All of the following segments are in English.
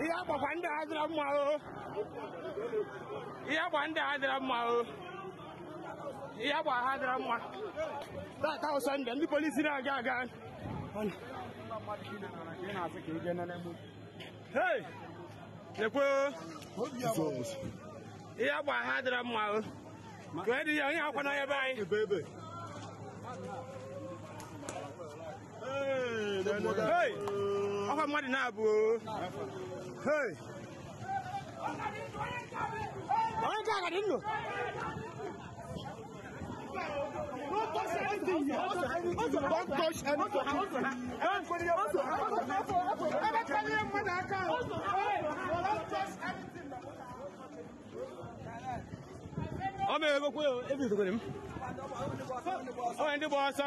ihe agbakwa ndị a dịra mma o ihe agba ndị a dịra mma o ihe agba ha dịra mma tata bụ sọnde ndị polisi na-aga aga o ihe agba ha dịra mma o ka dị onye akwa n'anya be anyị Hey! ọkwa mmadụ na-abụ Hey! onye nke aga dị ndụ Don't touch ọ mere egokwe o ebidokwere m onye ndị gba ọsọ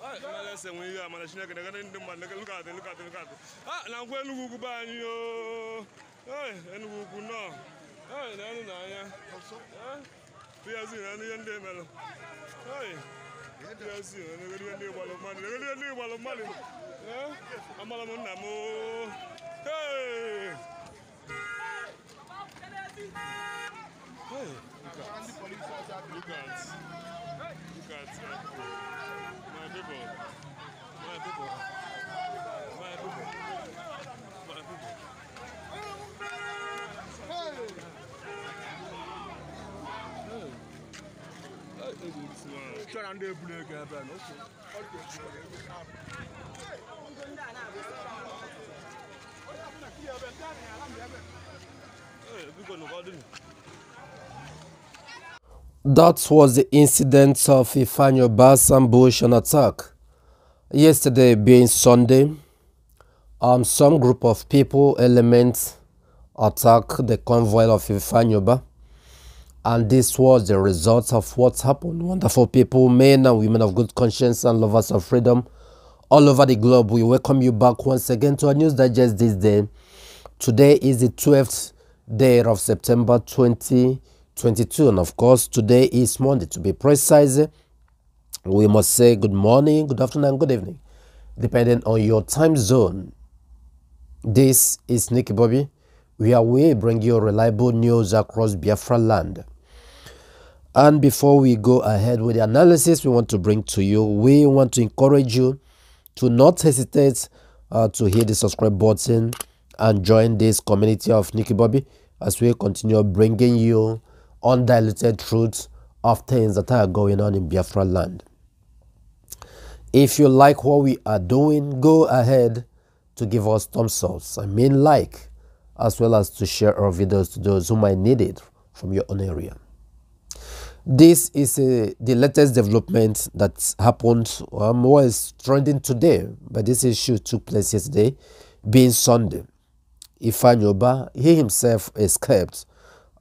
mmadụ esenwu ihe a mana chineke na ndị mmadụ na lukatị lukatị lukatị a na nkwa enugwu ugwu be anyị o enugwu ugwu nọ na enu na anya. Piazi na ihe ndị emelụ piazi na ihe ndị gbalụ mmadụ negodi ihe ndị gbalụ mmadụ amala m nna m o Hey, look at look at look at uh, my people, my people, my people, my people. Hey, hey, hey, this man. Try and. That was the incident of Ifeanyi Uba ambush and attack. Yesterday being Sunday, um, some group of people, elements, attacked the convoy of Ifeanyi Uba. And this was the result of what happened. Wonderful people, men and women of good conscience and lovers of freedom all over the globe. We welcome you back once again to our news digest this day. Today is the 12th day of September 2022. And of course, today is Monday. To be precise, we must say good morning, good afternoon, and good evening, depending on your time zone. This is Nikky Bobby, We where we bring you reliable news across Biafra land. And before we go ahead with the analysis we want to bring to you, we want to encourage you to not hesitate uh, to hit the subscribe button and join this community of Nikky Bobby as we continue bringing you undiluted truths of things that are going on in Biafra land. If you like what we are doing, go ahead to give us thumbs up. I mean like, as well as to share our videos to those who might need it from your own area. This is uh, the latest development that happened, um, was trending today, but this issue took place yesterday, being Sunday. Ifeanyi Uba, he himself escaped,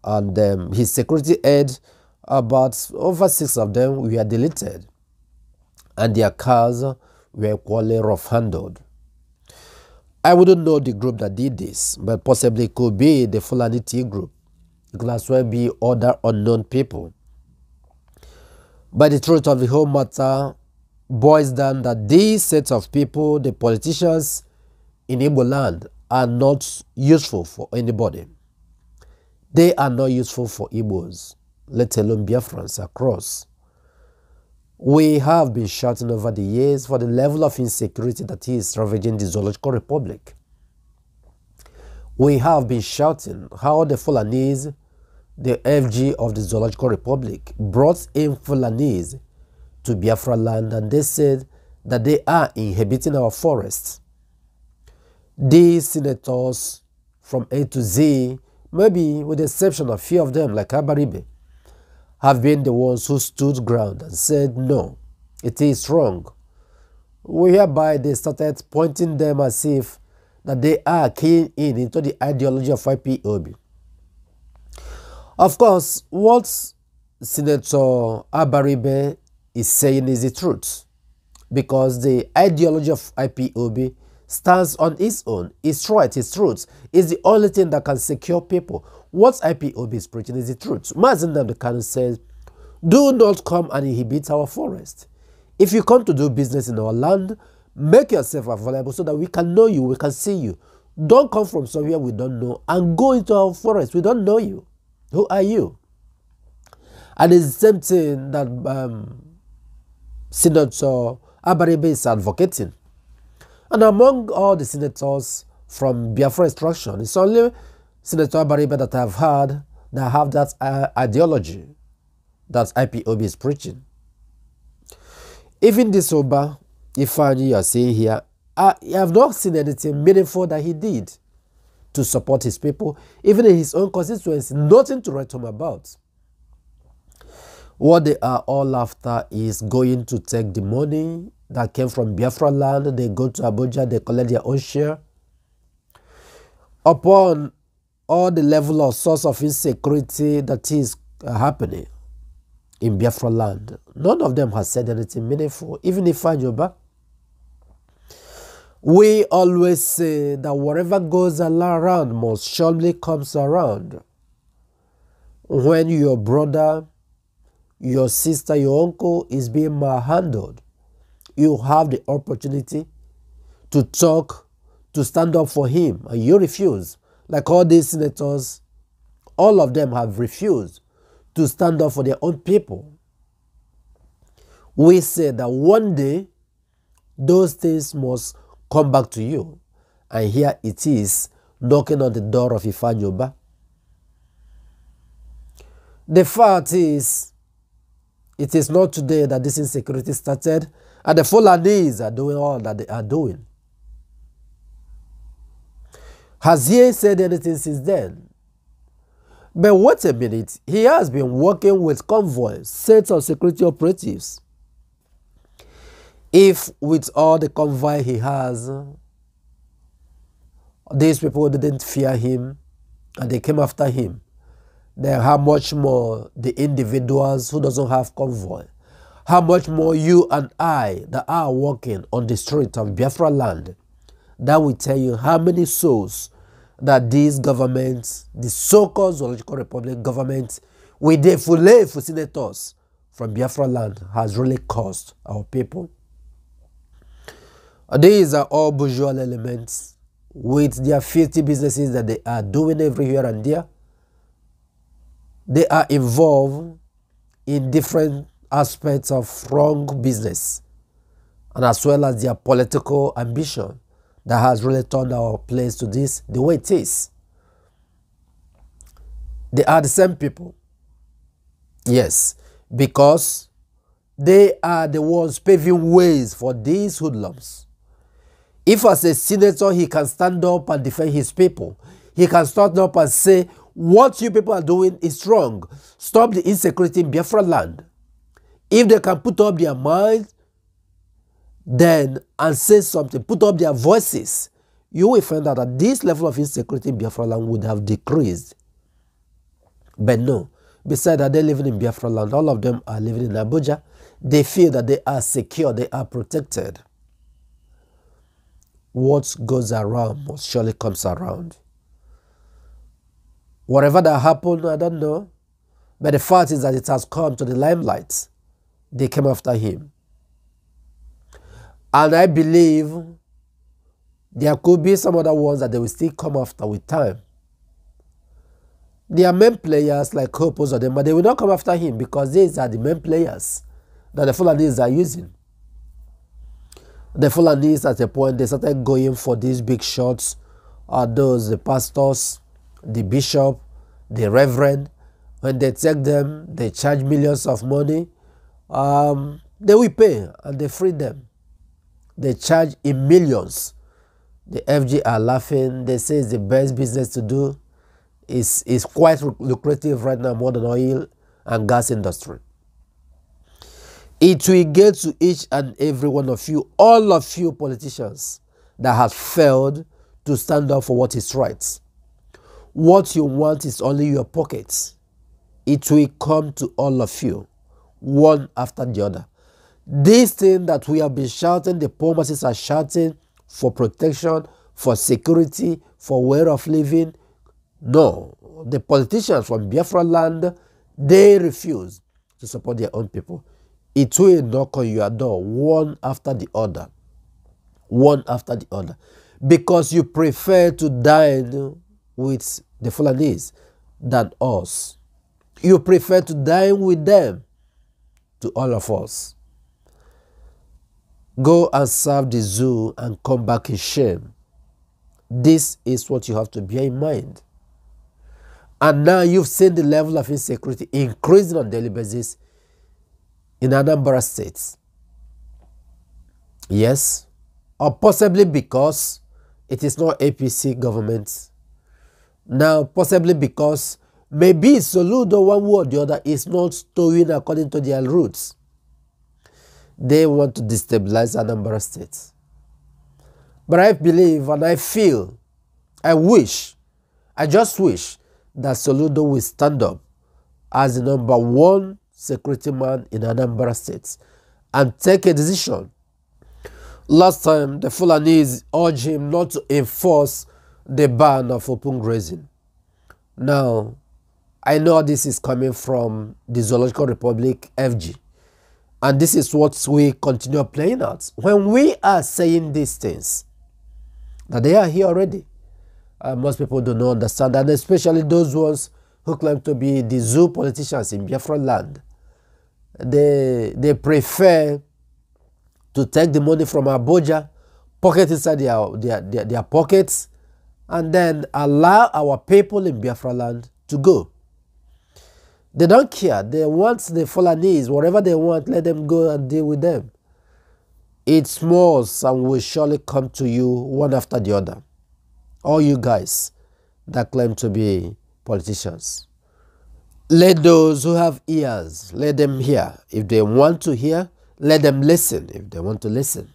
and um, his security aid, about over six of them were deleted, and their cars were equally rough handled. I wouldn't know the group that did this, but possibly it could be the Fulani T group. It could as well be other unknown people. But the truth of the whole matter boils down that these sets of people, the politicians in Igbo land, are not useful for anybody. They are not useful for Igbos, let alone Biafrans across. We have been shouting over the years for the level of insecurity that is ravaging the Zoological Republic. We have been shouting how the Fulanese, the FG of the Zoological Republic, brought in Fulanese to Biafra land and they said that they are inhabiting our forests. These senators from A to Z, maybe with the exception of few of them like Abaribe, have been the ones who stood ground and said, no, it is wrong. Whereby they started pointing them as if that they are keying in into the ideology of IPOB. Of course, what Senator Abaribe is saying is the truth because the ideology of IPOB stands on its own. It's right, it's truth. It's the only thing that can secure people. What IPOB is preaching is the truth. Mazi Kanu says, do not come and inhibit our forest. If you come to do business in our land, make yourself available so that we can know you, we can see you. Don't come from somewhere we don't know and go into our forest. We don't know you. Who are you? And it's the same thing that um, Senator Abaribe is advocating. And among all the senators from Biafra instruction, it's only Senator Abaribe that I've heard that have that uh, ideology that IPOB is preaching. Even this Uba, Ifeanyi you are saying here, I have not seen anything meaningful that he did to support his people, even in his own constituency, nothing to write home about. What they are all after is going to take the money that came from Biafra land, they go to Abuja, they collect their own share. Upon all the level of source of insecurity that is uh, happening in Biafra land, none of them has said anything meaningful, even if Ajoba. We always say that whatever goes around most surely comes around. When your brother, your sister, your uncle is being malhandled, you have the opportunity to talk, to stand up for him, and you refuse. Like all these senators, all of them have refused to stand up for their own people. We say that one day those things must come back to you. And here it is knocking on the door of Ifeanyi Uba. The fact is, it is not today that this insecurity started, and the Fulanis are doing all that they are doing. Has he said anything since then? But wait a minute, he has been working with convoys, sets of security operatives. If with all the convoy he has, these people didn't fear him and they came after him, then how much more the individuals who doesn't have convoy, how much more you and I that are walking on the street of Biafra land, that will tell you how many souls that these governments, the so-called Zoological Republic government, with the full for senators from Biafra land has really cost our people. These are all bourgeois elements with their filthy businesses that they are doing everywhere and there. They are involved in different aspects of wrong business and as well as their political ambition that has really turned our place to this the way it is. They are the same people. Yes, because they are the ones paving ways for these hoodlums if as a senator he can stand up and defend his people, he can stand up and say, what you people are doing is wrong. Stop the insecurity in Biafra land. If they can put up their minds, then and say something, put up their voices, you will find out that this level of insecurity in Biafra land would have decreased. But no, besides that they're living in Biafra land, all of them are living in Abuja. They feel that they are secure, they are protected what goes around must surely comes around. Whatever that happened, I don't know. But the fact is that it has come to the limelight. They came after him. And I believe there could be some other ones that they will still come after with time. There are main players like Hopos or them, but they will not come after him because these are the main players that the Fulanis are using the Fulanis at a point they started going for these big shots. Are those the pastors, the bishop, the reverend? When they take them, they charge millions of money. Um, they will pay and they free them. They charge in millions. The FG are laughing. They say it's the best business to do. It's, it's quite lucrative right now, more than oil and gas industry. It will get to each and every one of you, all of you politicians that have failed to stand up for what is right. What you want is only your pockets. It will come to all of you, one after the other. This thing that we have been shouting, the poor masses are shouting for protection, for security, for way of living. No, the politicians from Biafra land, they refuse to support their own people. It will knock on your door one after the other. One after the other. Because you prefer to dine with the Fulanese than us. You prefer to dine with them to all of us. Go and serve the zoo and come back in shame. This is what you have to bear in mind. And now you've seen the level of insecurity increasing on daily basis in a number of states. Yes, or possibly because it is not APC government. Now, possibly because maybe Soludo, one way or the other, is not stowing according to their roots. They want to destabilize Anambra State. But I believe and I feel, I wish, I just wish that Soludo will stand up as the number one security man in Anambra State and take a decision. Last time, the Fulanese urged him not to enforce the ban of open grazing. Now, I know this is coming from the Zoological Republic, FG. And this is what we continue playing out. When we are saying these things, that they are here already, uh, most people do not understand, and especially those ones who claim to be the zoo politicians in Biafra land. They, they prefer to take the money from Abuja, pocket inside their, their, their, their pockets, and then allow our people in Biafra land to go. They don't care. They want the Fulanese, whatever they want, let them go and deal with them. It's smalls and will surely come to you one after the other. All you guys that claim to be politicians. Let those who have ears, let them hear. If they want to hear, let them listen if they want to listen.